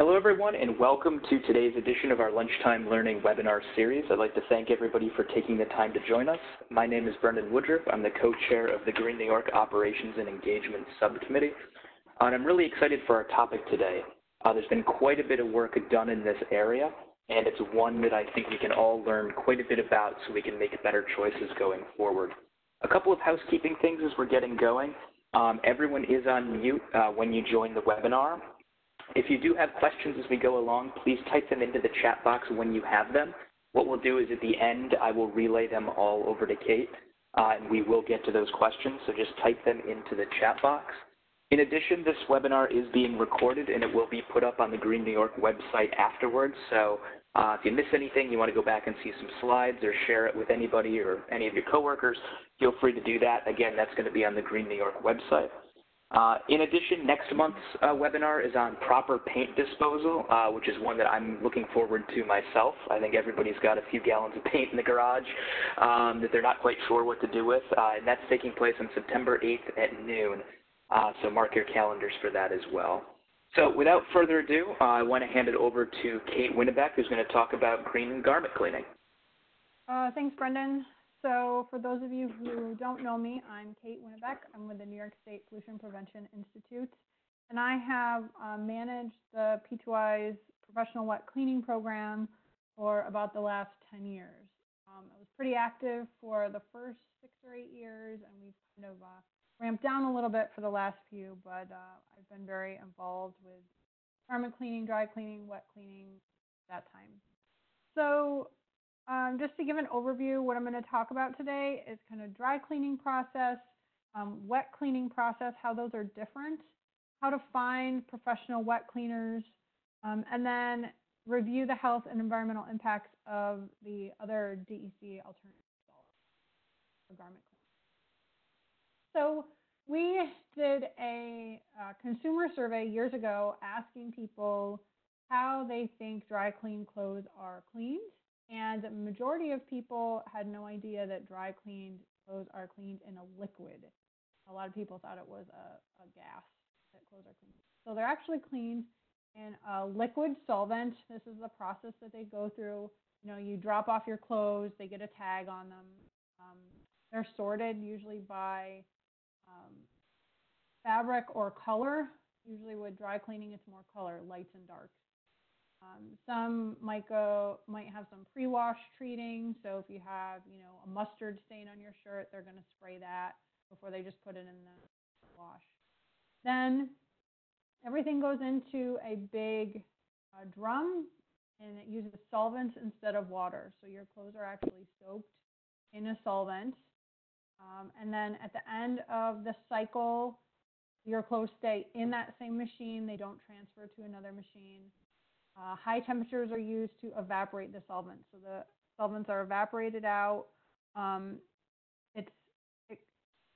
Hello, everyone, and welcome to today's edition of our Lunchtime Learning webinar series. I'd like to thank everybody for taking the time to join us. My name is Brendan Woodruff. I'm the co-chair of the Green New York Operations and Engagement Subcommittee. And I'm really excited for our topic today. Uh, there's been quite a bit of work done in this area, and it's one that I think we can all learn quite a bit about so we can make better choices going forward. A couple of housekeeping things as we're getting going. Um, everyone is on mute uh, when you join the webinar. If you do have questions as we go along, please type them into the chat box when you have them. What we'll do is at the end, I will relay them all over to Kate, uh, and we will get to those questions, so just type them into the chat box. In addition, this webinar is being recorded and it will be put up on the Green New York website afterwards. So uh, if you miss anything, you want to go back and see some slides or share it with anybody or any of your coworkers, feel free to do that. Again, that's going to be on the Green New York website. Uh, in addition, next month's uh, webinar is on proper paint disposal, uh, which is one that I'm looking forward to myself. I think everybody's got a few gallons of paint in the garage um, that they're not quite sure what to do with, uh, and that's taking place on September 8th at noon. Uh, so mark your calendars for that as well. So without further ado, uh, I want to hand it over to Kate Winnebeck, who's going to talk about green garment cleaning. thanks, Brendan. So for those of you who don't know me, I'm Kate Winnebeck. I'm with the New York State Pollution Prevention Institute, and I have uh, managed the P2I's professional wet cleaning program for about the last 10 years. Um, I was pretty active for the first six or eight years, and we've kind of uh, ramped down a little bit for the last few, but uh, I've been very involved with garment cleaning, dry cleaning, wet cleaning, that time. So um, just to give an overview, what I'm going to talk about today is kind of dry cleaning process, um, wet cleaning process, how those are different, how to find professional wet cleaners, um, and then review the health and environmental impacts of the other DEC alternatives for garment. So we did a uh, consumer survey years ago asking people how they think dry clean clothes are cleaned and the majority of people had no idea that dry cleaned clothes are cleaned in a liquid. A lot of people thought it was a, a gas that clothes are cleaned. So they're actually cleaned in a liquid solvent. This is the process that they go through. You know, you drop off your clothes, they get a tag on them. Um, they're sorted usually by um, fabric or color. Usually with dry cleaning, it's more color, lights and darks. Um, some might go might have some pre-wash treating. So if you have, you know, a mustard stain on your shirt, they're going to spray that before they just put it in the wash. Then everything goes into a big uh, drum and it uses solvents instead of water. So your clothes are actually soaked in a solvent. Um, and then at the end of the cycle, your clothes stay in that same machine. They don't transfer to another machine. Uh, high temperatures are used to evaporate the solvent. So the solvents are evaporated out. Um, it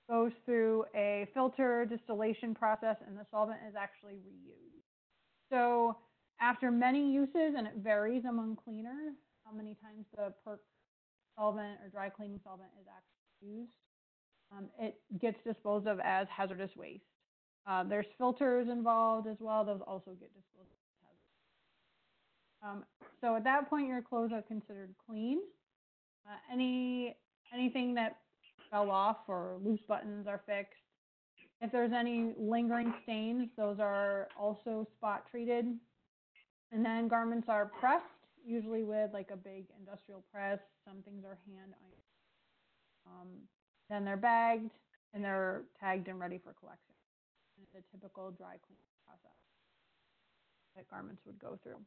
goes through a filter distillation process, and the solvent is actually reused. So after many uses, and it varies among cleaners, how many times the PERC solvent or dry cleaning solvent is actually used, um, it gets disposed of as hazardous waste. Uh, there's filters involved as well. Those also get disposed um, so at that point, your clothes are considered clean. Uh, any anything that fell off or loose buttons are fixed. If there's any lingering stains, those are also spot treated. And then garments are pressed, usually with like a big industrial press. Some things are hand ironed. Um, then they're bagged and they're tagged and ready for collection. The typical dry cleaning process that garments would go through.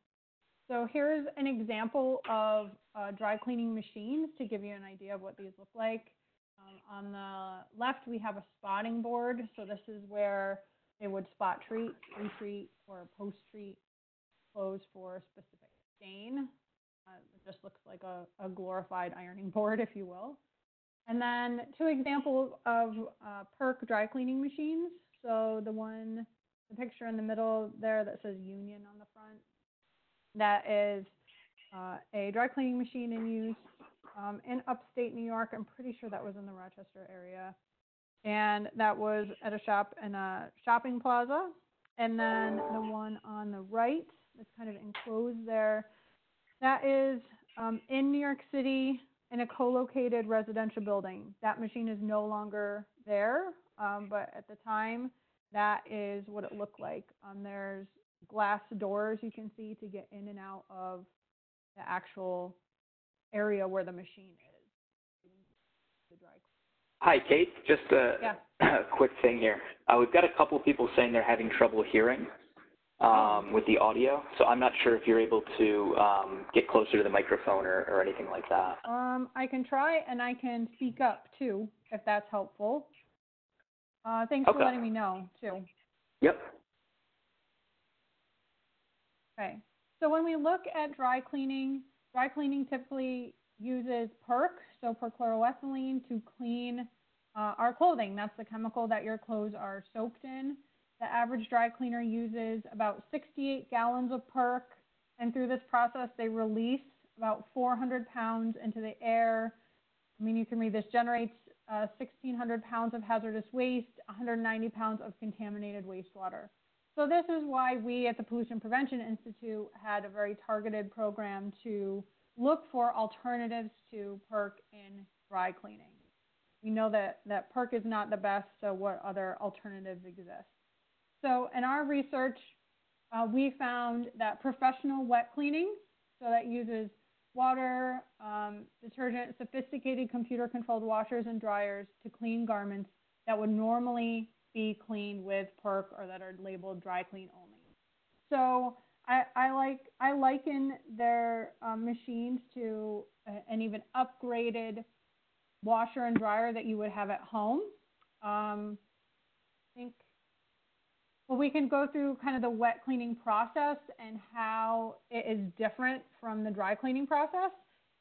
So here's an example of uh, dry cleaning machines to give you an idea of what these look like. Um, on the left, we have a spotting board. So this is where they would spot treat, retreat, or post-treat clothes for a specific stain. Uh, it just looks like a, a, glorified ironing board, if you will. And then two examples of uh, PERC dry cleaning machines. So the one, the picture in the middle there that says Union on the front, that is uh, a dry cleaning machine in use um, in upstate New York. I'm pretty sure that was in the Rochester area. And that was at a shop in a shopping plaza. And then the one on the right, that's kind of enclosed there. That is um, in New York City in a co-located residential building. That machine is no longer there, um, but at the time, that is what it looked like. Um, there's glass doors you can see to get in and out of the actual area where the machine is. Hi, Kate. Just a, Yeah. quick thing here. Uh, we've got a couple people saying they're having trouble hearing um, with the audio, so I'm not sure if you're able to um, get closer to the microphone or, or anything like that. Um, I can try and I can speak up too, if that's helpful. Uh, thanks Okay. for letting me know too. Yep. Okay. So when we look at dry cleaning, dry cleaning typically uses PERC, so perchloroethylene, to clean uh, our clothing. That's the chemical that your clothes are soaked in. The average dry cleaner uses about 68 gallons of PERC, and through this process, they release about 400 pounds into the air. I mean, you can read this generates uh, 1,600 pounds of hazardous waste, 190 pounds of contaminated wastewater. So this is why we at the Pollution Prevention Institute had a very targeted program to look for alternatives to PERC in dry cleaning. We know that, that PERC is not the best, so what other alternatives exist? So in our research, uh, we found that professional wet cleaning, so that uses water, um, detergent, sophisticated computer controlled washers and dryers to clean garments that would normally be cleaned with PERC or that are labeled dry clean only. So I, I like I liken their um, machines to a, an even upgraded washer and dryer that you would have at home. Um, I think well, we can go through kind of the wet cleaning process and how it is different from the dry cleaning process.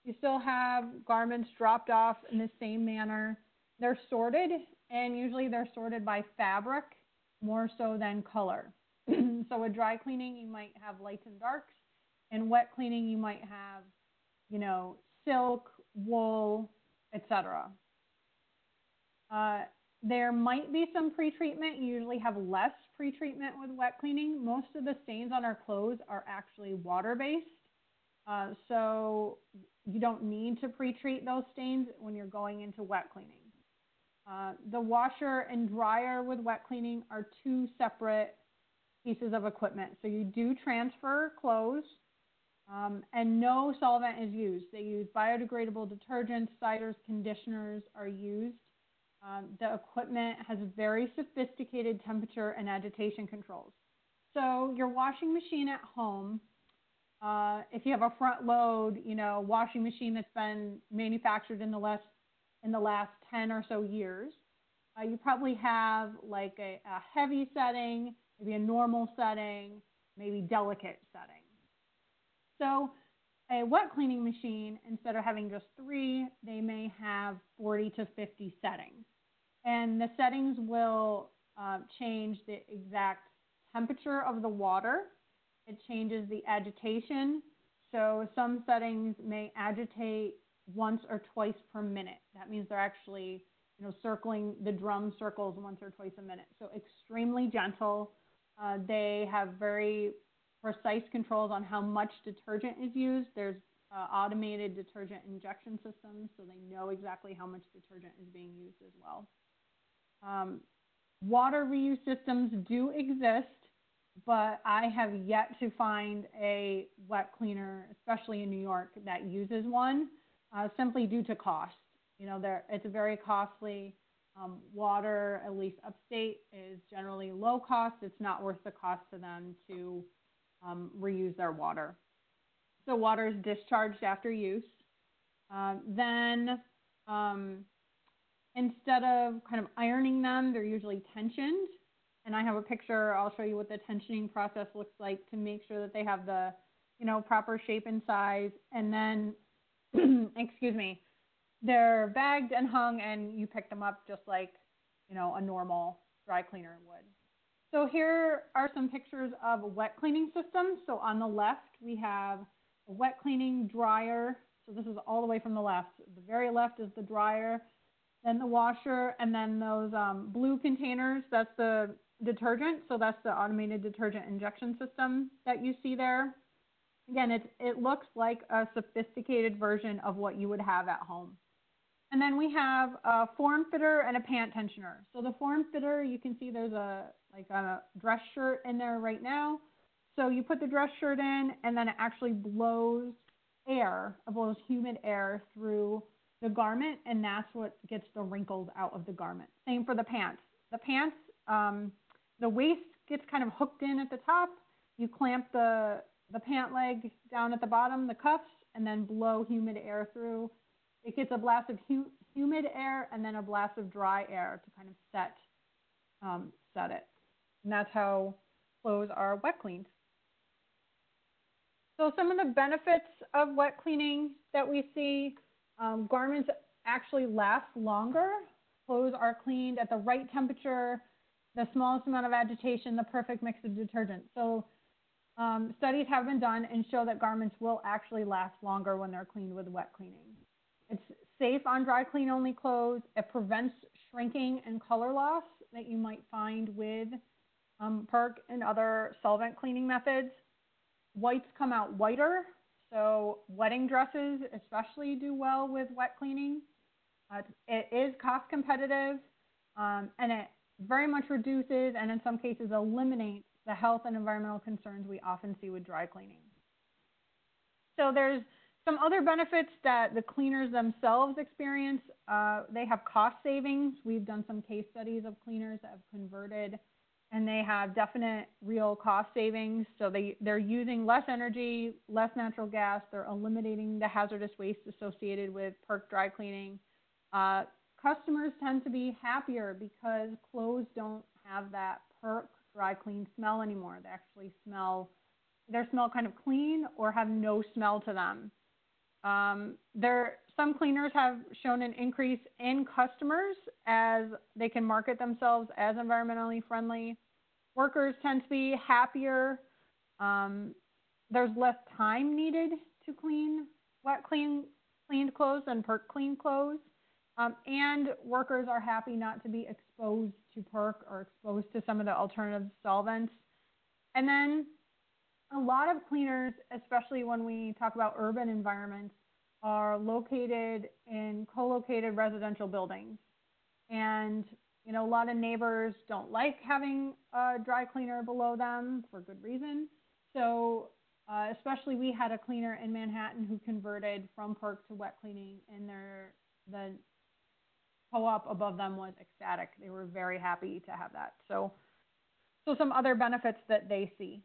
You still have garments dropped off in the same manner. They're sorted, and usually they're sorted by fabric more so than color. so with dry cleaning, you might have lights and darks, and wet cleaning, you might have, you know, silk, wool, etc. Uh, there might be some pre-treatment. You usually have less pre-treatment with wet cleaning. Most of the stains on our clothes are actually water-based. Uh, so you don't need to pre-treat those stains when you're going into wet cleaning. Uh, the washer and dryer with wet cleaning are two separate pieces of equipment. So you do transfer clothes um, and no solvent is used. They use biodegradable detergents, sizers, conditioners are used. Um, the equipment has very sophisticated temperature and agitation controls. So your washing machine at home, uh, if you have a front load, you know, washing machine that's been manufactured in the last in the last 10 or so years, uh, you probably have like a, a heavy setting, maybe a normal setting, maybe delicate setting. So a wet cleaning machine, instead of having just three, they may have 40 to 50 settings. And the settings will uh, change the exact temperature of the water. It changes the agitation. So some settings may agitate once or twice per minute. That means they're actually, you know, circling the drum circles once or twice a minute. So extremely gentle. Uh, they have very precise controls on how much detergent is used. There's uh, automated detergent injection systems, so they know exactly how much detergent is being used as well. Um, water reuse systems do exist, but I have yet to find a wet cleaner, especially in New York, that uses one, uh, simply due to cost. You know, there it's very costly. Um, water, at least upstate, is generally low cost. It's not worth the cost to them to um, reuse their water. So water is discharged after use. Um, then um, instead of kind of ironing them, they're usually tensioned. And I have a picture, I'll show you what the tensioning process looks like to make sure that they have the, you know, proper shape and size. And then, excuse me, they're bagged and hung and you pick them up just like, you know, a normal dry cleaner would. So here are some pictures of a wet cleaning systems. So on the left, we have a wet cleaning dryer. So this is all the way from the left. The very left is the dryer, then the washer, and then those um, blue containers. That's the detergent. So that's the automated detergent injection system that you see there. Again, it, it looks like a sophisticated version of what you would have at home. And then we have a form fitter and a pant tensioner. So the form fitter, you can see there's a like a dress shirt in there right now. So you put the dress shirt in and then it actually blows air, it blows humid air through the garment and that's what gets the wrinkles out of the garment. Same for the pants. The pants, um, the waist gets kind of hooked in at the top. You clamp the, the pant leg down at the bottom, the cuffs, and then blow humid air through it gets a blast of hu humid air and then a blast of dry air to kind of set, um, set it. And that's how clothes are wet cleaned. So some of the benefits of wet cleaning that we see, um, garments actually last longer. Clothes are cleaned at the right temperature, the smallest amount of agitation, the perfect mix of detergent. So um, studies have been done and show that garments will actually last longer when they're cleaned with wet cleaning. It's safe on dry clean only clothes. It prevents shrinking and color loss that you might find with um, PERC and other solvent cleaning methods. Whites come out whiter, so wedding dresses especially do well with wet cleaning. Uh, it is cost competitive um, and it very much reduces and in some cases eliminates the health and environmental concerns we often see with dry cleaning. So there's some other benefits that the cleaners themselves experience, uh, they have cost savings. We've done some case studies of cleaners that have converted and they have definite real cost savings. So they, they're using less energy, less natural gas. They're eliminating the hazardous waste associated with PERC dry cleaning. Uh, customers tend to be happier because clothes don't have that PERC dry clean smell anymore. They actually smell, they smell kind of clean or have no smell to them. Um, there, some cleaners have shown an increase in customers as they can market themselves as environmentally friendly. Workers tend to be happier. Um, there's less time needed to clean wet clean cleaned clothes and PERC clean clothes. Um, and workers are happy not to be exposed to PERC or exposed to some of the alternative solvents. And then a lot of cleaners, especially when we talk about urban environments, are located in co-located residential buildings. And you know, a lot of neighbors don't like having a dry cleaner below them for good reason. So, uh, especially we had a cleaner in Manhattan who converted from PERC to wet cleaning, and their the co-op above them was ecstatic. They were very happy to have that. So, so some other benefits that they see.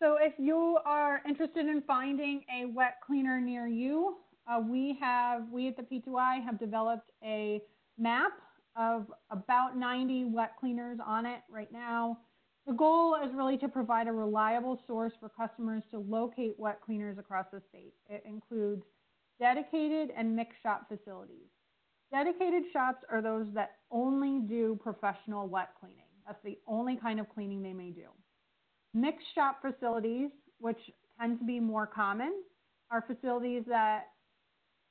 So if you are interested in finding a wet cleaner near you, uh, we have, we at the P2I have developed a map of about 90 wet cleaners on it right now. The goal is really to provide a reliable source for customers to locate wet cleaners across the state. It includes dedicated and mixed shop facilities. Dedicated shops are those that only do professional wet cleaning. That's the only kind of cleaning they may do. Mixed shop facilities, which tend to be more common, are facilities that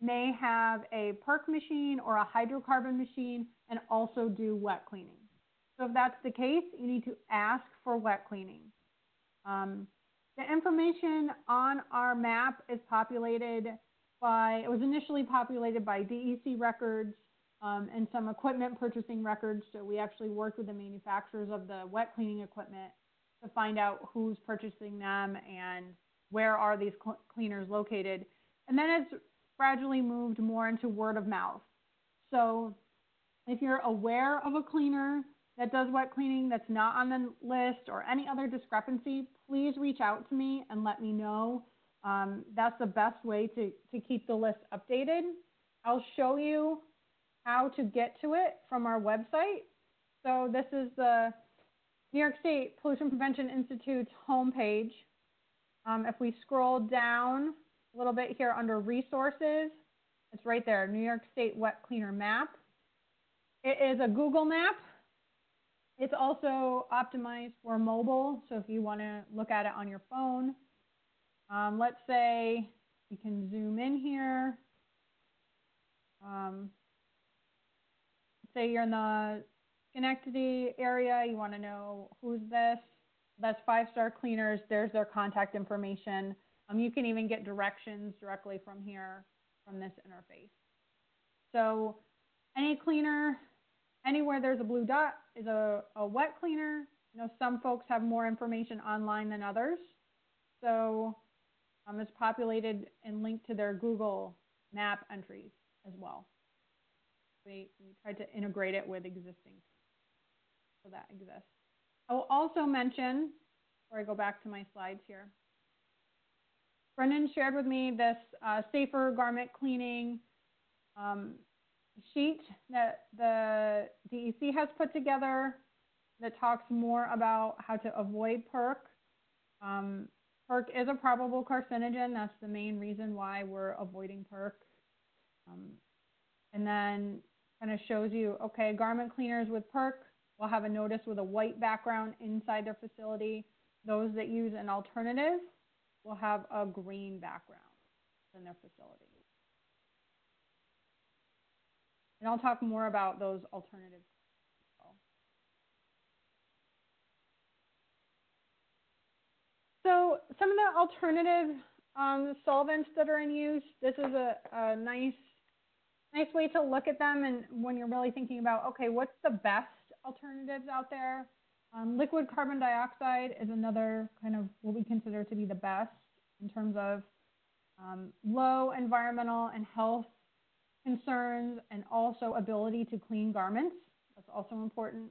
may have a PERC machine or a hydrocarbon machine and also do wet cleaning. So if that's the case, you need to ask for wet cleaning. Um, the information on our map is populated by, it was initially populated by DEC records um, and some equipment purchasing records. So we actually worked with the manufacturers of the wet cleaning equipment to find out who's purchasing them and where are these cl cleaners located. And then it's gradually moved more into word of mouth. So if you're aware of a cleaner that does wet cleaning that's not on the list or any other discrepancy, please reach out to me and let me know. Um, that's the best way to, to keep the list updated. I'll show you how to get to it from our website. So this is the New York State Pollution Prevention Institute's homepage. Um, if we scroll down a little bit here under resources, it's right there, New York State Wet Cleaner Map. It is a Google map. It's also optimized for mobile, so if you want to look at it on your phone, um, let's say we can zoom in here. Um, say you're in the Schenectady area, you want to know who's this. That's Five Star Cleaners. There's their contact information. Um, you can even get directions directly from here, from this interface. So any cleaner, anywhere there's a blue dot is a, a wet cleaner. You know, some folks have more information online than others. So um, it's populated and linked to their Google map entries as well. We, we tried to integrate it with existing, so that exists. I will also mention, before I go back to my slides here, Brendan shared with me this uh, safer garment cleaning um, sheet that the DEC has put together that talks more about how to avoid PERC. Um, PERC is a probable carcinogen. That's the main reason why we're avoiding PERC. Um, and then kind of shows you, okay, garment cleaners with PERC will have a notice with a white background inside their facility. Those that use an alternative will have a green background in their facility. And I'll talk more about those alternatives. So some of the alternative um, solvents that are in use, this is a, a nice, nice way to look at them. And when you're really thinking about, okay, what's the best alternatives out there? Um, liquid carbon dioxide is another kind of what we consider to be the best in terms of um, low environmental and health concerns and also ability to clean garments. That's also important.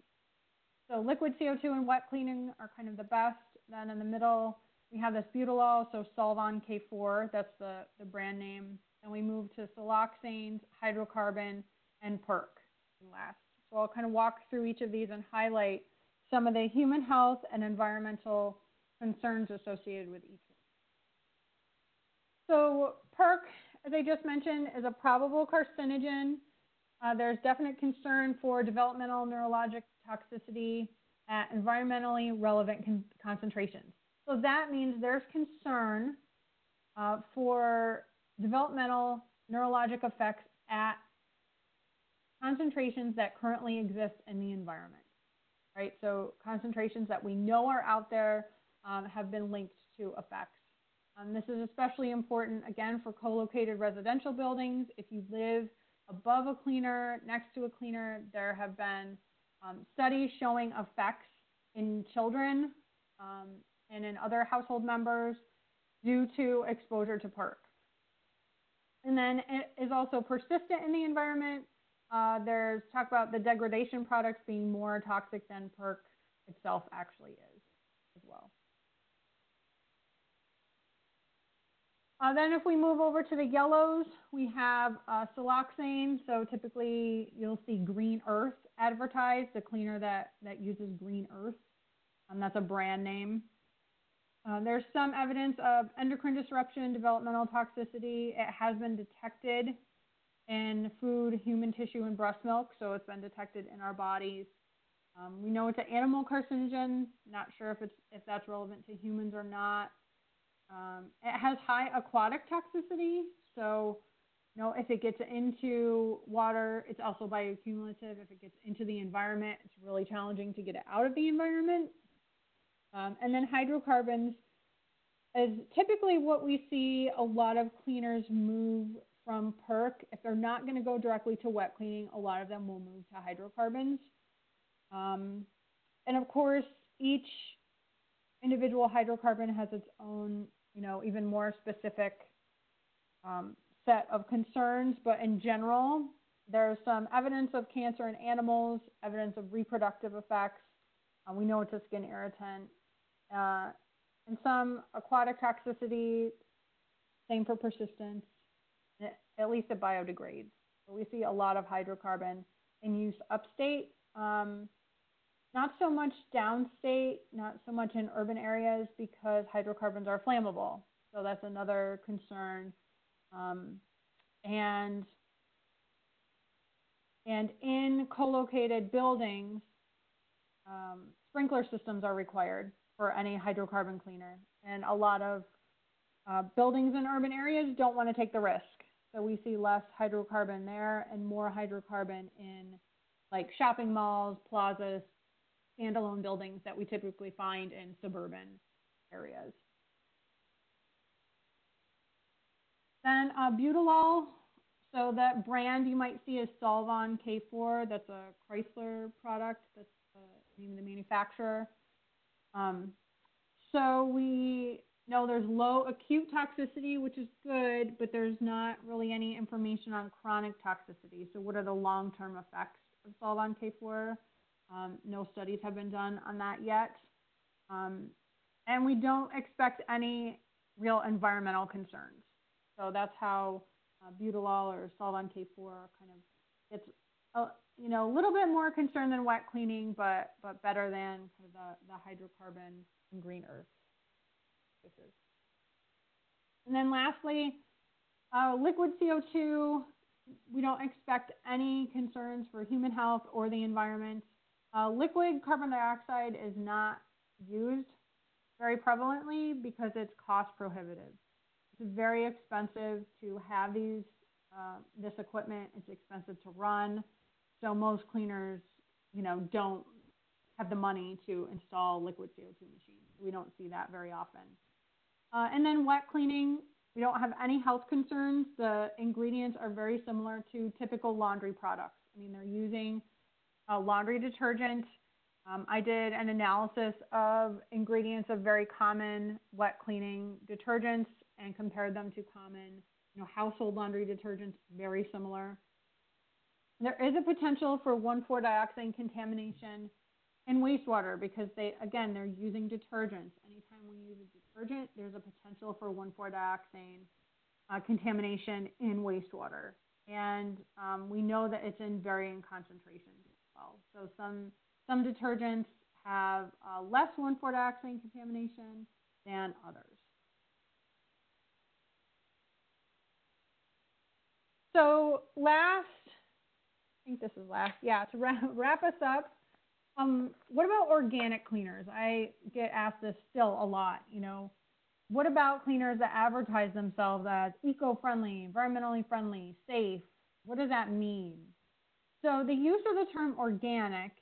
So liquid CO2 and wet cleaning are kind of the best. Then in the middle, we have this butylal, so Solvon K4, that's the, the brand name. And we move to siloxanes, hydrocarbon, and PERC last. So I'll kind of walk through each of these and highlight some of the human health and environmental concerns associated with each. So PERC as I just mentioned, is a probable carcinogen. Uh, there's definite concern for developmental neurologic toxicity at environmentally relevant con concentrations. So that means there's concern uh, for developmental neurologic effects at concentrations that currently exist in the environment, right? So concentrations that we know are out there um, have been linked to effects um, this is especially important, again, for co-located residential buildings. If you live above a cleaner, next to a cleaner, there have been um, studies showing effects in children um, and in other household members due to exposure to PERC. And then it is also persistent in the environment. Uh, there's talk about the degradation products being more toxic than PERC itself actually is as well. Uh, then if we move over to the yellows, we have uh, siloxane. So typically you'll see GreenEarth advertised, the cleaner that, that uses GreenEarth. Um, that's a brand name. Uh, there's some evidence of endocrine disruption, developmental toxicity. It has been detected in food, human tissue, and breast milk. So it's been detected in our bodies. Um, we know it's an animal carcinogen. Not sure if, it's, if that's relevant to humans or not. Um, it has high aquatic toxicity, so you know, if it gets into water, it's also bioaccumulative. If it gets into the environment, it's really challenging to get it out of the environment. Um, and then hydrocarbons is typically what we see a lot of cleaners move from PERC. If they're not going to go directly to wet cleaning, a lot of them will move to hydrocarbons. Um, and of course, each individual hydrocarbon has its own you know, even more specific um, set of concerns. But in general, there's some evidence of cancer in animals, evidence of reproductive effects. Uh, we know it's a skin irritant. Uh, and some aquatic toxicity, same for persistence, at least it biodegrades. So we see a lot of hydrocarbon in use upstate. Um, not so much downstate, not so much in urban areas because hydrocarbons are flammable. So that's another concern. Um, and and in co-located buildings, um, sprinkler systems are required for any hydrocarbon cleaner. And a lot of uh, buildings in urban areas don't want to take the risk. So we see less hydrocarbon there and more hydrocarbon in like shopping malls, plazas, standalone buildings that we typically find in suburban areas. Then uh, Butylal, so that brand you might see is Solvon K4. That's a Kreussler product. That's the name of the manufacturer. Um, so we know there's low acute toxicity, which is good, but there's not really any information on chronic toxicity. So what are the long-term effects of Solvon K4? Um, no studies have been done on that yet. Um, and we don't expect any real environmental concerns. So that's how uh, Butylal or Solvon K4 kind of gets, a, you know, a little bit more concern than wet cleaning, but but better than the, the hydrocarbon and GreenEarth cases. And then lastly, uh, liquid CO2, we don't expect any concerns for human health or the environment. Uh, liquid carbon dioxide is not used very prevalently because it's cost prohibitive. It's very expensive to have these uh, this equipment. It's expensive to run, so most cleaners, you know, don't have the money to install liquid CO2 machines. We don't see that very often. Uh, and then wet cleaning, we don't have any health concerns. The ingredients are very similar to typical laundry products. I mean, they're using a laundry detergent. Um, I did an analysis of ingredients of very common wet cleaning detergents and compared them to common you know, household laundry detergents, very similar. There is a potential for 1,4-dioxane contamination in wastewater because they, again, they're using detergents. Anytime we use a detergent, there's a potential for 1,4-dioxane uh, contamination in wastewater. And um, we know that it's in varying concentrations as well. So some, some detergents have uh, less 1,4-dioxane contamination than others. So last, think this is last, yeah, to wrap, wrap us up, um, what about organic cleaners? I get asked this still a lot, you know. What about cleaners that advertise themselves as eco-friendly, environmentally friendly, safe? What does that mean? So the use of the term organic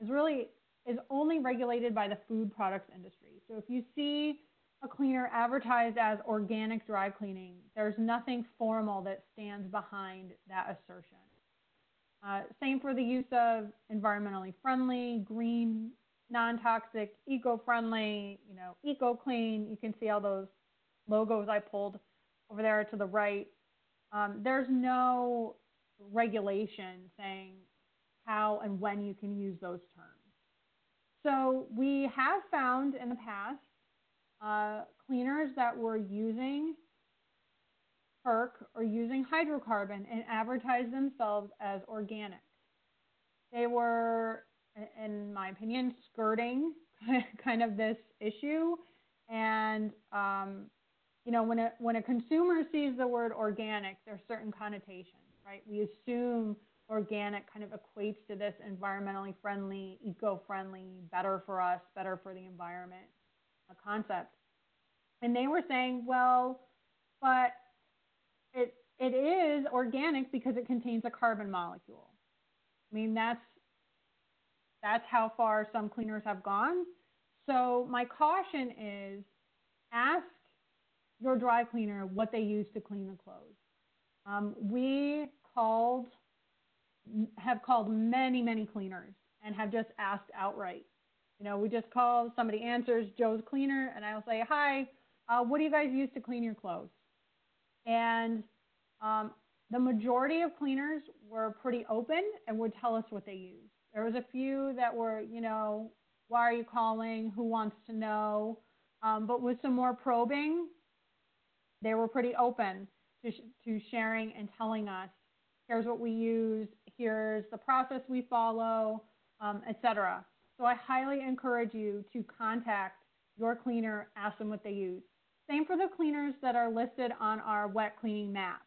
is really is only regulated by the food products industry. So if you see a cleaner advertised as organic dry cleaning, there's nothing formal that stands behind that assertion. Uh, same for the use of environmentally friendly, green, non-toxic, eco-friendly, you know, eco-clean. You can see all those logos I pulled over there to the right. Um, there's no regulation saying how and when you can use those terms. So we have found in the past uh, cleaners that were using PERC or using hydrocarbon and advertised themselves as organic. They were, in my opinion, skirting kind of this issue. And, um, you know, when a, when a consumer sees the word organic, there's certain connotations, right? We assume organic kind of equates to this environmentally friendly, eco-friendly, better for us, better for the environment concept. And they were saying, well, but it it is organic because it contains a carbon molecule. I mean, that's that's how far some cleaners have gone. So my caution is ask your dry cleaner what they use to clean the clothes. Um, we called have called many many cleaners and have just asked outright you know, we just call, somebody answers, Joe's cleaner, and I'll say, hi, uh, what do you guys use to clean your clothes? And um, the majority of cleaners were pretty open and would tell us what they use. There was a few that were, you know, why are you calling? Who wants to know? Um, but with some more probing, they were pretty open to, sh to sharing and telling us, here's what we use, here's the process we follow, um, etc. So I highly encourage you to contact your cleaner, ask them what they use. Same for the cleaners that are listed on our wet cleaning map.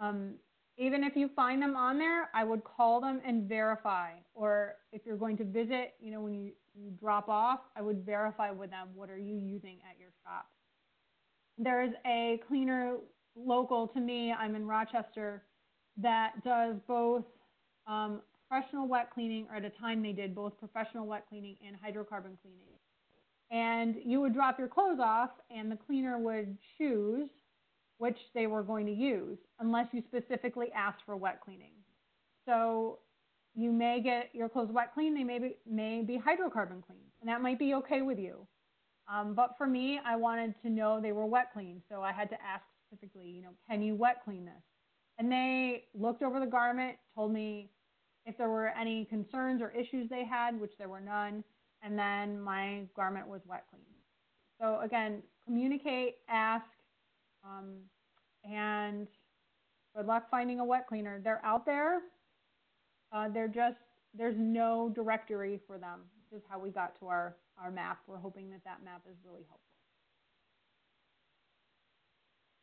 Um, even if you find them on there, I would call them and verify. Or if you're going to visit, you know, when you, you drop off, I would verify with them what are you using at your shop. There is a cleaner local to me, I'm in Rochester, that does both um, professional wet cleaning, or at a time they did both professional wet cleaning and hydrocarbon cleaning. And you would drop your clothes off, and the cleaner would choose which they were going to use, unless you specifically asked for wet cleaning. So you may get your clothes wet clean, they may be, may be hydrocarbon clean, and that might be okay with you. Um, but for me, I wanted to know they were wet clean, so I had to ask specifically, you know, can you wet clean this? And they looked over the garment, told me if there were any concerns or issues they had, which there were none, and then my garment was wet clean. So again, communicate, ask, um, and good luck finding a wet cleaner. They're out there. Uh, they're just, there's no directory for them. This is how we got to our, our map. We're hoping that that map is really helpful.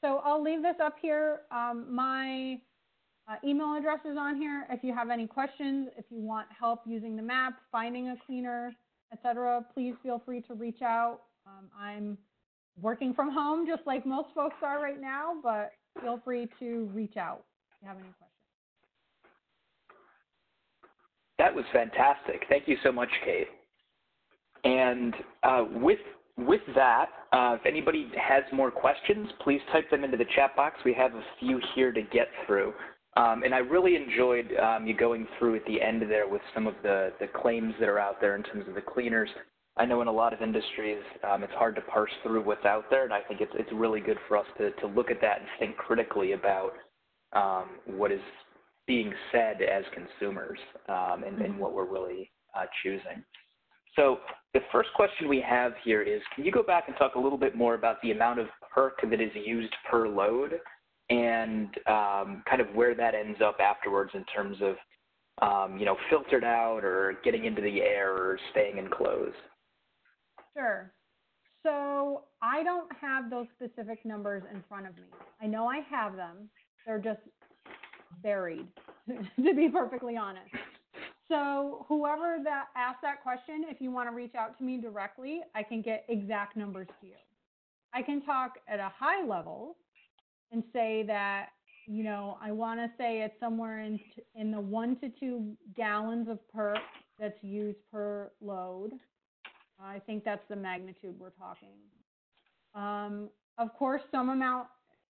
So I'll leave this up here. Um, my uh, email address is on here. If you have any questions, if you want help using the map, finding a cleaner, etc., please feel free to reach out. Um, I'm working from home just like most folks are right now, but feel free to reach out if you have any questions. That was fantastic. Thank you so much, Kate. And uh, with with that, uh, if anybody has more questions, please type them into the chat box. We have a few here to get through. Um, and I really enjoyed um, you going through at the end there with some of the, the claims that are out there in terms of the cleaners. I know in a lot of industries, um, it's hard to parse through what's out there, and I think it's, it's really good for us to, to look at that and think critically about um, what is being said as consumers um, and, and, what we're really uh, choosing. So the first question we have here is, can you go back and talk a little bit more about the amount of PERC that is used per load and um, kind of where that ends up afterwards in terms of, um, you know, filtered out or getting into the air or staying enclosed? Sure. So I don't have those specific numbers in front of me. I know I have them. They're just buried, to be perfectly honest. So whoever that asked that question, if you want to reach out to me directly, I can get exact numbers to you. I can talk at a high level and say that, you know, I want to say it's somewhere in, in the one to two gallons of PERC that's used per load. I think that's the magnitude we're talking. Um, of course, some amount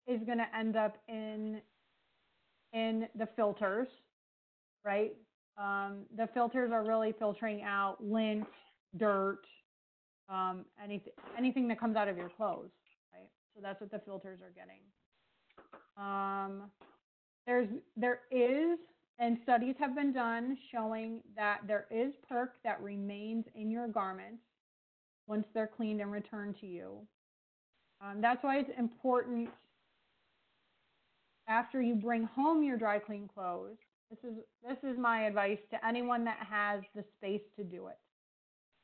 is going to end up in in the filters, right? Um, the filters are really filtering out lint, dirt, um, anything anything that comes out of your clothes, right? So that's what the filters are getting. Um, there's there is and studies have been done showing that there is PERC that remains in your garments once they're cleaned and returned to you. Um, that's why it's important after you bring home your dry clean clothes. This is this is my advice to anyone that has the space to do it.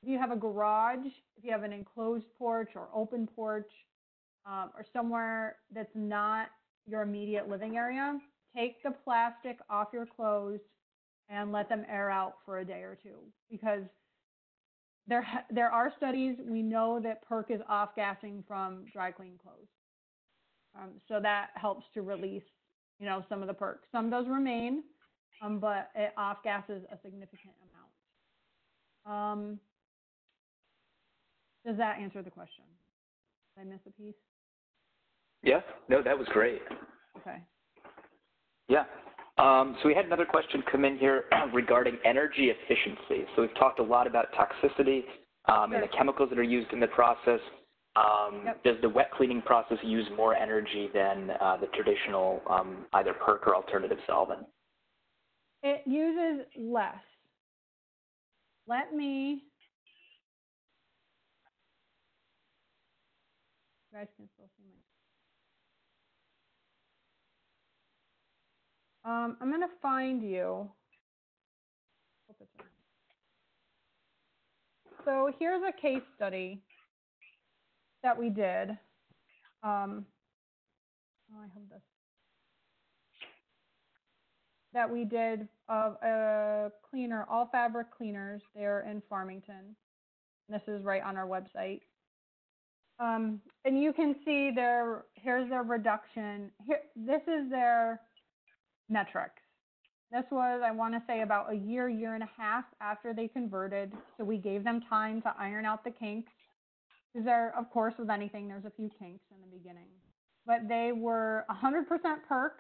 If you have a garage, if you have an enclosed porch or open porch, um, or somewhere that's not your immediate living area, take the plastic off your clothes and let them air out for a day or two because there there are studies we know that PERC is off gassing from dry clean clothes. Um, so that helps to release you know some of the PERC some does remain um, but it off gases a significant amount. Um, does that answer the question? Did i miss a piece yeah no that was great okay yeah um, so we had another question come in here regarding energy efficiency. So we've talked a lot about toxicity um, and the chemicals that are used in the process. Um, yep. Does the wet cleaning process use more energy than uh, the traditional um, either PERC or alternative solvent? It uses less. Let me. You guys can still see my Um, I'm going to find you. So here's a case study that we did. Um, oh, I have this. That we did of a cleaner, all fabric cleaners. They're in Farmington. This is right on our website. Um, and you can see their, here's their reduction. Here, this is their metrics. this was, I want to say, about a year, year and a half after they converted. So we gave them time to iron out the kinks. Because there, of course, with anything, there's a few kinks in the beginning. But they were 100% PERC.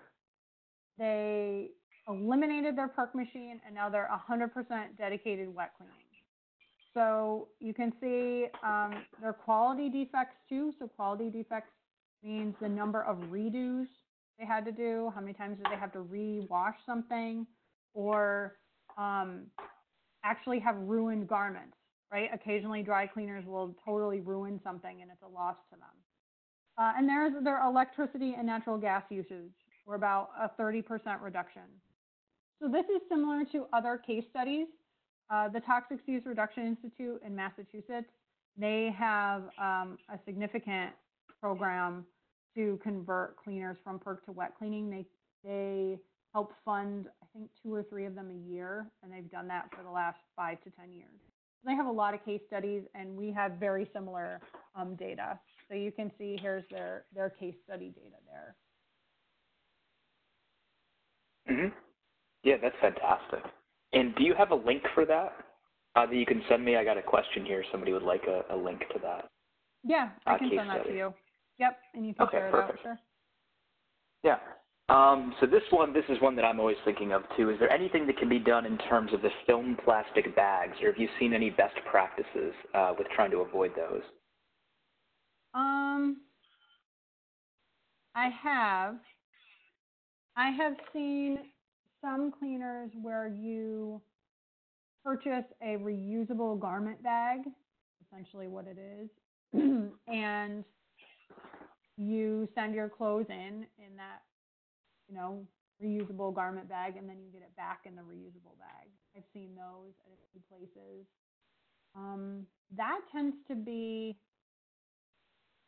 They eliminated their PERC machine, and now they're 100% dedicated wet cleaning. So you can see um, their quality defects too. So quality defects means the number of redos they had to do, how many times did they have to rewash something, or um, actually have ruined garments, right? Occasionally dry cleaners will totally ruin something and it's a loss to them. Uh, and there's their electricity and natural gas usage, or about a 30% reduction. So this is similar to other case studies. Uh, the Toxic Use Reduction Institute in Massachusetts, they have um, a significant program to convert cleaners from PERC to wet cleaning. They they help fund I think two or three of them a year, and they've done that for the last five to ten years. They have a lot of case studies, and we have very similar um, data. So you can see here's their their case study data there. Mhm. Yeah, that's fantastic. And do you have a link for that uh, that you can send me? I got a question here. Somebody would like a, a link to that. Yeah, I uh, can send that study. to you. Yep, and you can Okay, share it perfect. out. Sure. Yeah. Um, so this one, this is one that I'm always thinking of too. Is there anything that can be done in terms of the film plastic bags, or have you seen any best practices uh, with trying to avoid those? Um, I have. I have seen some cleaners where you purchase a reusable garment bag, essentially what it is, and you send your clothes in in that, you know, reusable garment bag, and then you get it back in the reusable bag. I've seen those at a few places. Um, that tends to be,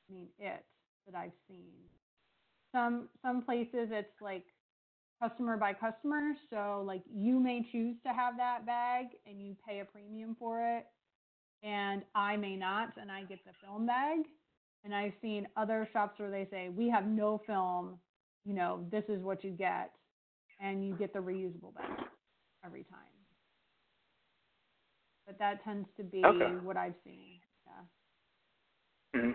I mean, it that I've seen. Some some places it's like customer by customer, so like you may choose to have that bag and you pay a premium for it, and I may not, and I get the film bag. And I've seen other shops where they say, we have no film, you know, this is what you get, and you get the reusable bag every time. But that tends to be Okay. what I've seen. Yeah. hmm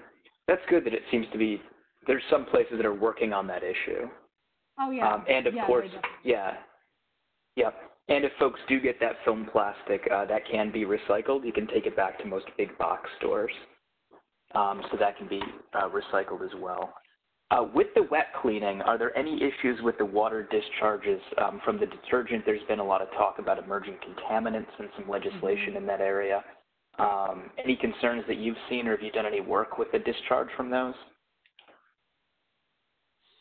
That's good that it seems to be. There's some places that are working on that issue. Oh yeah. Um, and of yeah, course, yeah, yep. And if folks do get that film plastic, uh, that can be recycled. You can take it back to most big box stores, um, so that can be uh, recycled as well. Uh, with the wet cleaning, are there any issues with the water discharges um, from the detergent? There's been a lot of talk about emerging contaminants and some legislation in that area. Um, any concerns that you've seen, or have you done any work with the discharge from those?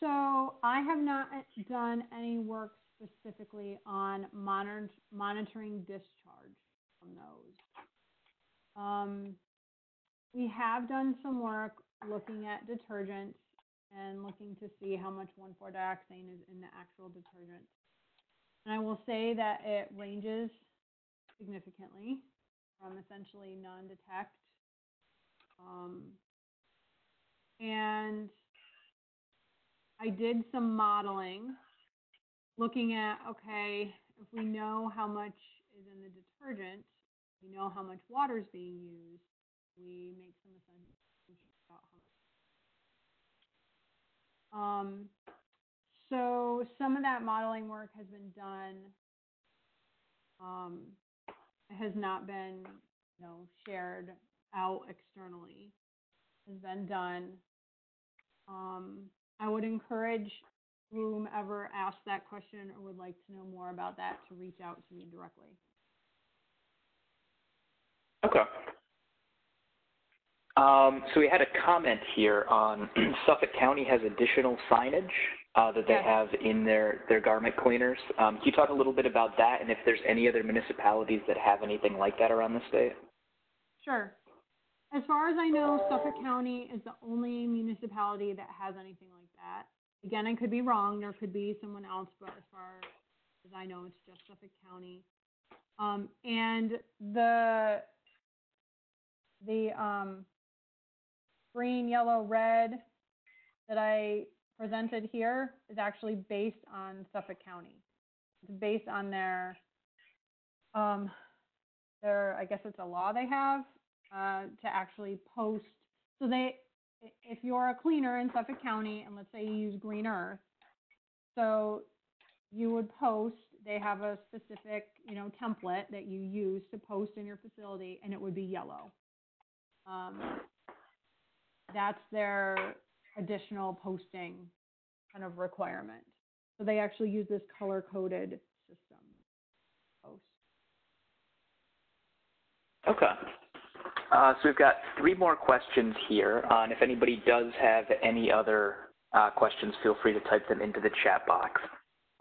So I have not done any work specifically on monitor, monitoring discharge from those. Um, we have done some work looking at detergents and looking to see how much 1,4-dioxane is in the actual detergent. And I will say that it ranges significantly from essentially non-detect. Um, and I did some modeling looking at, okay, if we know how much is in the detergent, we know how much water is being used, we make some assumptions about how. Um, so some of that modeling work has been done. Um, has not been, you know, shared out externally. Has been done. Um, I would encourage whomever asked that question or would like to know more about that to reach out to me directly. Okay. Um, so we had a comment here on Suffolk County has additional signage uh, that they have in their, their garment cleaners. Um, can you talk a little bit about that and if there's any other municipalities that have anything like that around the state? Sure. As far as I know, Suffolk County is the only municipality that has anything like that. Again, I could be wrong. There could be someone else, but as far as I know, it's just Suffolk County. Um, and the the um, green, yellow, red that I presented here is actually based on Suffolk County. It's based on their um, their I guess it's a law they have uh, to actually post. So they, if you're a cleaner in Suffolk County, and let's say you use GreenEarth, so you would post. They have a specific you know template that you use to post in your facility, and it would be yellow. Um, that's their additional posting kind of requirement. So they actually use this color coded system post. Okay. Uh, so we've got three more questions here. Uh, and if anybody does have any other uh, questions, feel free to type them into the chat box.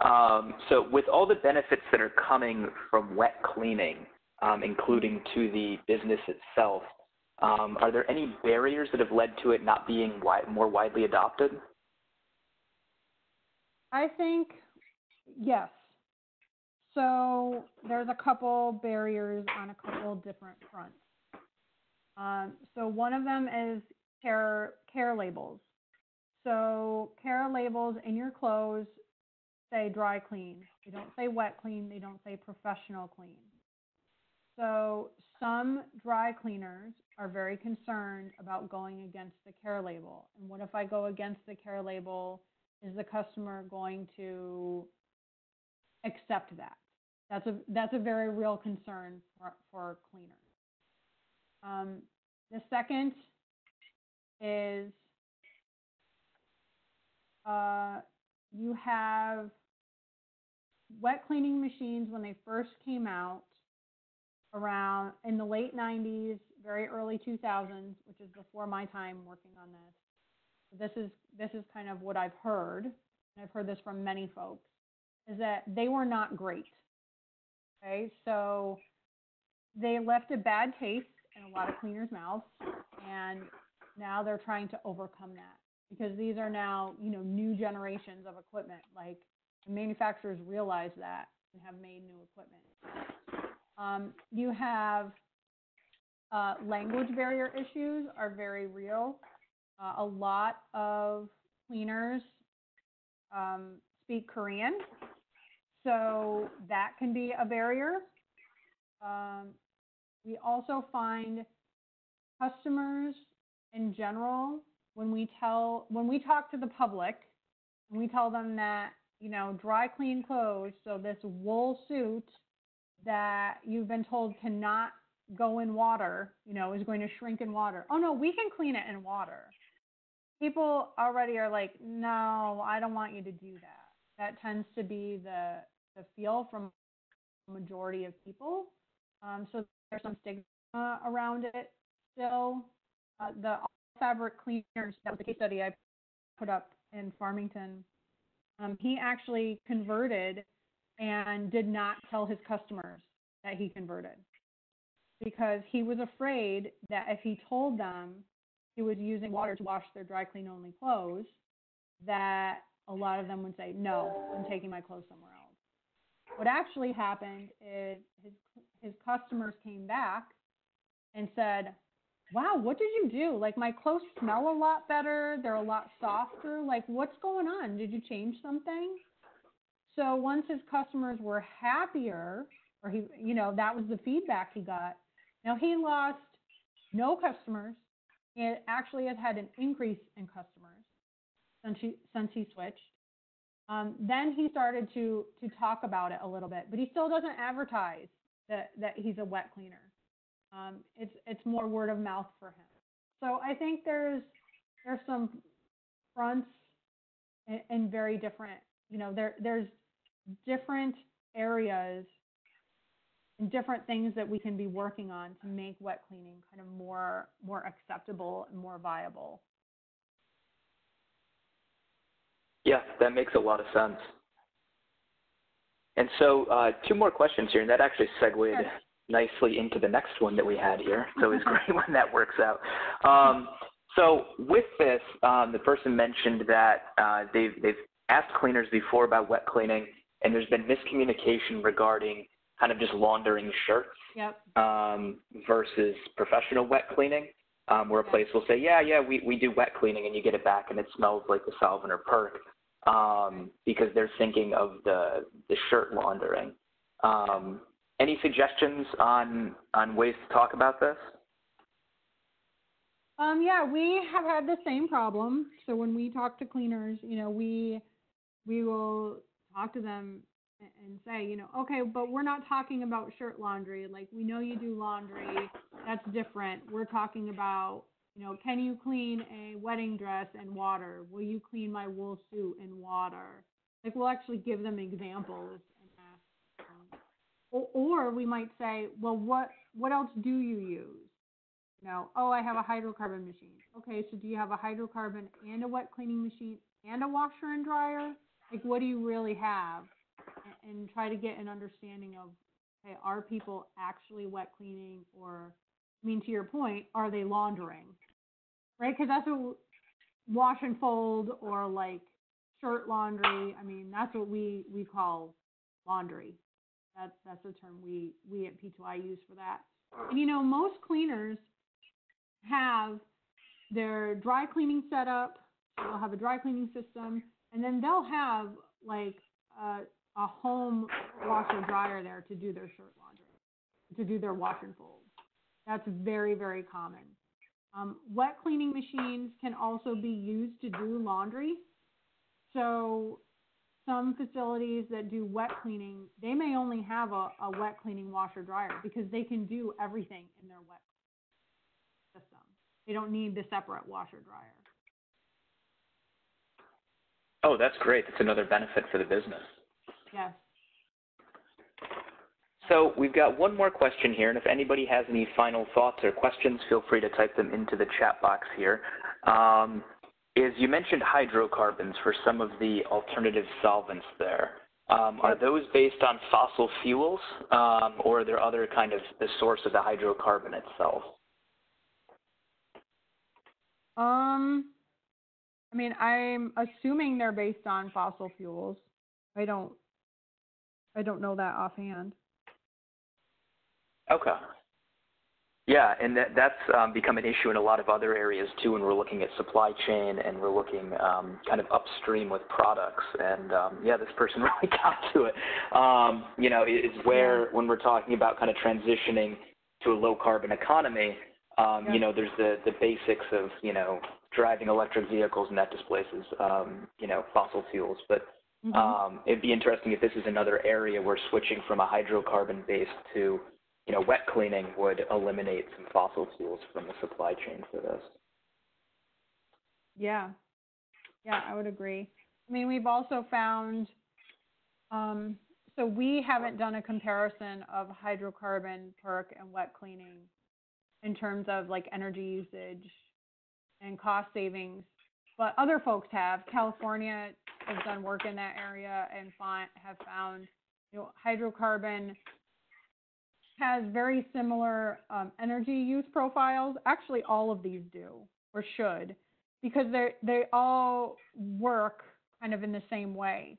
Um, so with all the benefits that are coming from wet cleaning, um, including to the business itself, um, are there any barriers that have led to it not being more widely adopted? I think yes. So there's a couple barriers on a couple different fronts. Um, so one of them is care care labels. So care labels in your clothes say dry clean. They don't say wet clean. They don't say professional clean. So some dry cleaners are very concerned about going against the care label. And what if I go against the care label? Is the customer going to accept that? That's a that's a very real concern for, for cleaners. Um, the second is uh, you have wet cleaning machines when they first came out around in the late 90s, very early 2000s, which is before my time working on this. This is this is kind of what I've heard, and I've heard this from many folks, is that they were not great. Okay, so they left a bad taste in a lot of cleaners' mouths, and now they're trying to overcome that because these are now you know new generations of equipment. Like the manufacturers realize that and have made new equipment. Um, you have uh, language barrier issues are very real. Uh, a lot of cleaners um, speak Korean, so that can be a barrier. Um, we also find customers in general when we tell when we talk to the public and we tell them that you know dry clean clothes so this wool suit that you've been told cannot go in water, you know, is going to shrink in water. Oh no, we can clean it in water. People already are like, no, I don't want you to do that. That tends to be the the feel from majority of people. Um, so there's some stigma around it still. Uh, the fabric cleaners, that was the case study I put up in Farmington. Um, he actually converted and did not tell his customers that he converted because he was afraid that if he told them he was using water to wash their dry clean only clothes, that a lot of them would say, No, I'm taking my clothes somewhere else. What actually happened is his, his customers came back and said, Wow, what did you do? Like, my clothes smell a lot better. They're a lot softer. Like, what's going on? Did you change something? So once his customers were happier, or he, you know, that was the feedback he got. Now he lost no customers. It actually has had an increase in customers since he since he switched. Um, then he started to to talk about it a little bit, but he still doesn't advertise that that he's a wet cleaner. Um, it's it's more word of mouth for him. So I think there's there's some fronts and, very different. You know, there there's different areas and different things that we can be working on to make wet cleaning kind of more more acceptable and more viable. Yeah, that makes a lot of sense. And so, uh, two more questions here, and that actually segued sure. nicely into the next one that we had here. So it's great when that works out. Um, so with this, um, the person mentioned that uh, they've, they've asked cleaners before about wet cleaning, and there's been miscommunication regarding kind of just laundering shirts yep. um, versus professional wet cleaning, um, where a place will say, yeah, yeah, we, we do wet cleaning, and you get it back and it smells like the solvent or PERC. um, because they're thinking of the the shirt laundering. Um, any suggestions on on ways to talk about this? Um, yeah, we have had the same problem. So when we talk to cleaners, you know, we we will talk to them and say, you know, okay, but we're not talking about shirt laundry. Like we know you do laundry. That's different. We're talking about, you know, can you clean a wedding dress in water? Will you clean my wool suit in water? Like we'll actually give them examples and ask. Um, or, or we might say, well, what what else do you use? You know, oh, I have a hydrocarbon machine. Okay, so do you have a hydrocarbon and a wet cleaning machine and a washer and dryer? Like, what do you really have? And, try to get an understanding of, okay, are people actually wet cleaning or, I mean, to your point, are they laundering? Right? Because that's what wash and fold or like shirt laundry. I mean, that's what we we call laundry. That's that's the term we we at P2I use for that. And you know, most cleaners have their dry cleaning set up. They'll have a dry cleaning system, and then they'll have like a, a home washer dryer there to do their shirt laundry, to do their wash and fold. That's very, very common. Um, wet cleaning machines can also be used to do laundry. So some facilities that do wet cleaning, they may only have a, a wet cleaning washer dryer because they can do everything in their wet system. They don't need the separate washer dryer. Oh, that's great. That's another benefit for the business. Yes. So we've got one more question here, and if anybody has any final thoughts or questions, feel free to type them into the chat box here. Um, is you mentioned hydrocarbons for some of the alternative solvents there. Um, are those based on fossil fuels, um, or are there other kind of the source of the hydrocarbon itself? Um, I mean, I'm assuming they're based on fossil fuels. I don't, I don't know that offhand. Okay. Yeah, and that, that's um, become an issue in a lot of other areas too when we're looking at supply chain and we're looking um, kind of upstream with products. And um, yeah, this person really got to it. Um, you know, is where when we're talking about kind of transitioning to a low carbon economy, um, yeah. You know, there's the, the basics of, you know, driving electric vehicles and that displaces, um, you know, fossil fuels. But mm-hmm. um, it'd be interesting if this is another area where switching from a hydrocarbon base to, you know, wet cleaning would eliminate some fossil fuels from the supply chain for this. Yeah. Yeah, I would agree. I mean, we've also found, um, so we haven't done a comparison of hydrocarbon, perc, and wet cleaning in terms of like energy usage and cost savings. But other folks have. California has done work in that area and find, have found, you know, hydrocarbon has very similar um, energy use profiles. Actually, all of these do or should, because they they all work kind of in the same way.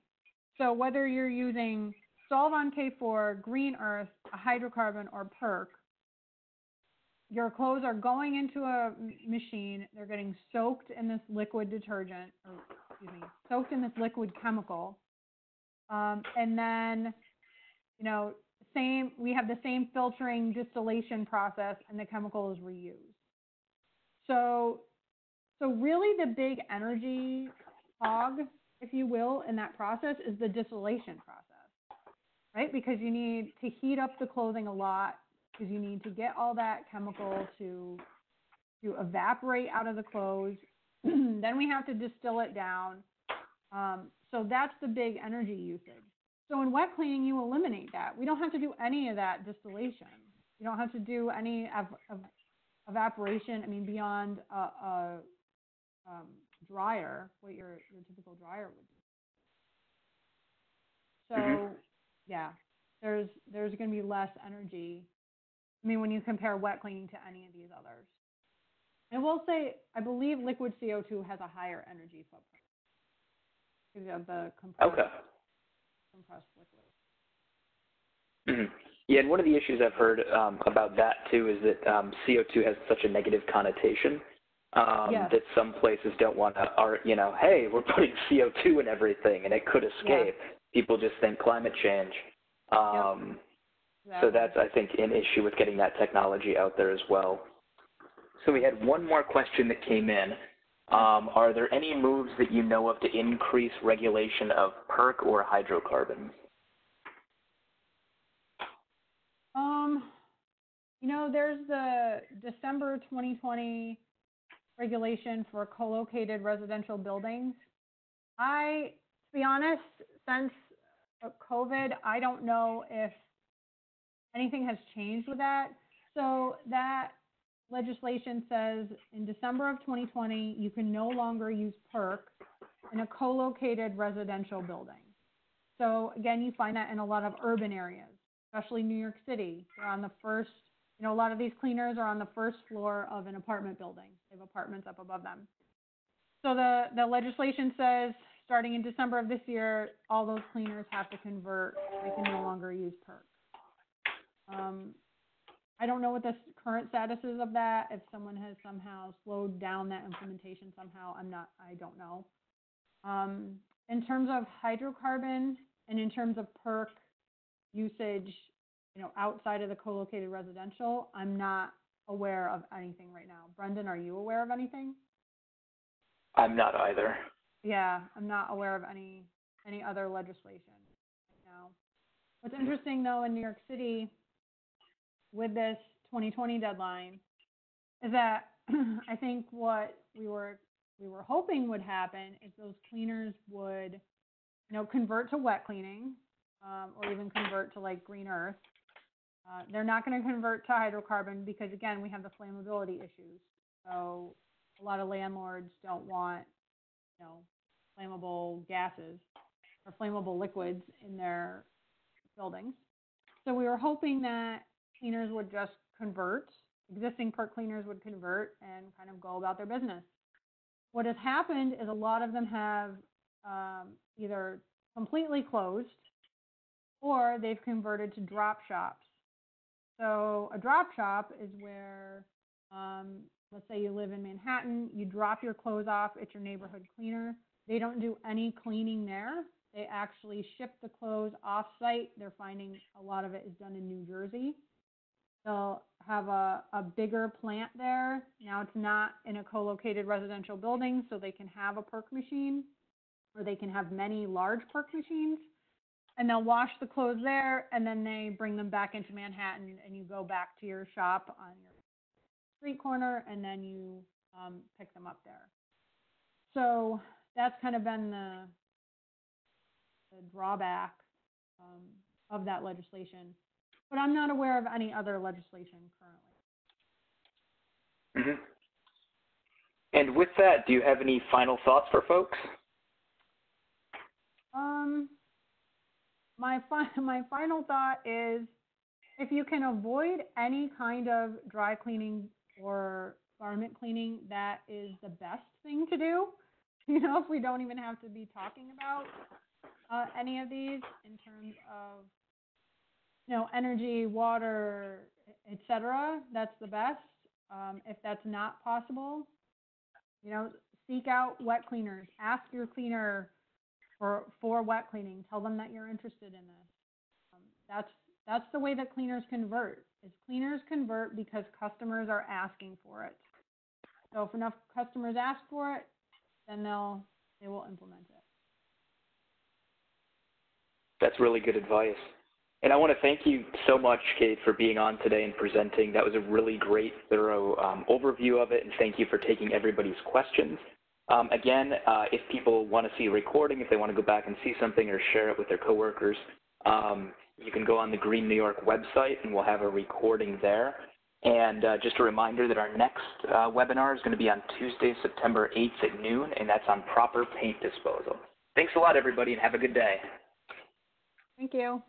So whether you're using Solvon K4, GreenEarth, a hydrocarbon, or PERC, your clothes are going into a machine. They're getting soaked in this liquid detergent, or excuse me, soaked in this liquid chemical. Um, and then, you know, same. We have the same filtering distillation process, and the chemical is reused. So, so really, the big energy hog, if you will, in that process is the distillation process, right? Because you need to heat up the clothing a lot because you need to get all that chemical to to evaporate out of the clothes. then we have to distill it down. Um, so that's the big energy usage. So in wet cleaning, you eliminate that. We don't have to do any of that distillation. You don't have to do any of, of evaporation. I mean, beyond a, a um, dryer, what your your typical dryer would do. So mm-hmm. yeah, there's there's going to be less energy I mean, when you compare wet cleaning to any of these others. I will say, I believe liquid CO2 has a higher energy footprint because of the compressed, okay. compressed liquid. Mm-hmm. Yeah, and one of the issues I've heard um, about that too is that um, CO2 has such a negative connotation. Um, Yes. That some places don't want to, are you know, hey, we're putting CO2 in everything, and it could escape. People just think climate change. Um, Exactly. that's, I think, an issue with getting that technology out there as well. So we had one more question that came in. Um, are there any moves that you know of to increase regulation of PERC or hydrocarbons? Um, you know, there's the December 2020 regulation for co-located residential buildings. I, to be honest, since COVID, I don't know if anything has changed with that. So that legislation says in December of 2020, you can no longer use PERC in a co-located residential building. So again, you find that in a lot of urban areas especially New York City. They're on the first, you know, a lot of these cleaners are on the first floor of an apartment building. They have apartments up above them. So the, the legislation says, starting in December of this year, all those cleaners have to convert. They can no longer use PERC. Um, I don't know what the current status is of that. If someone has somehow slowed down that implementation somehow, I'm not, I don't know. Um, in terms of hydrocarbon and in terms of PERC, usage, you know, outside of the co-located residential, I'm not aware of anything right now. Brendan, are you aware of anything? I'm not either. Yeah, I'm not aware of any, any other legislation right now. What's interesting though in New York City with this 2020 deadline is that I think what we were, we were hoping would happen is those cleaners would, you know, convert to wet cleaning, um, or even convert to like GreenEarth. Uh, they're not going to convert to hydrocarbon because again, we have the flammability issues. So a lot of landlords don't want, you know, flammable gases or flammable liquids in their buildings. So we were hoping that cleaners would just convert, existing PERC cleaners would convert and kind of go about their business. What has happened is a lot of them have um, either completely closed or they've converted to drop shops. So a drop shop is where, um, let's say you live in Manhattan, you drop your clothes off at your neighborhood cleaner. They don't do any cleaning there. They actually ship the clothes off site. They're finding a lot of it is done in New Jersey. They'll have a, a bigger plant there. Now it's not in a co-located residential building, so they can have a PERC machine or they can have many large PERC machines and they'll wash the clothes there and then they bring them back into Manhattan and you go back to your shop on your street corner and then you um, pick them up there. So that's kind of been the, the drawback um, of that legislation. But I'm not aware of any other legislation currently. hmm And with that, do you have any final thoughts for folks? Um, my fi- my final thought is, if you can avoid any kind of dry cleaning or garment cleaning, that is the best thing to do. You know, if we don't even have to be talking about uh, any of these in terms of, you know, energy, water, et cetera, that's the best. Um, if that's not possible, you know, seek out wet cleaners. Ask your cleaner for for wet cleaning. Tell them that you're interested in this. Um, that's that's the way that cleaners convert. Is cleaners convert because customers are asking for it. So if enough customers ask for it, then they'll they will implement it. That's really good advice. And I want to thank you so much, Kate, for being on today and presenting. That was a really great, thorough um, overview of it, and thank you for taking everybody's questions. Um, again, uh, if people want to see a recording, if they want to go back and see something or share it with their coworkers, um, you can go on the Green New York website, and we'll have a recording there. And uh, just a reminder that our next uh, webinar is going to be on Tuesday, September 8th at noon, and that's on proper paint disposal. Thanks a lot, everybody, and have a good day. Thank you.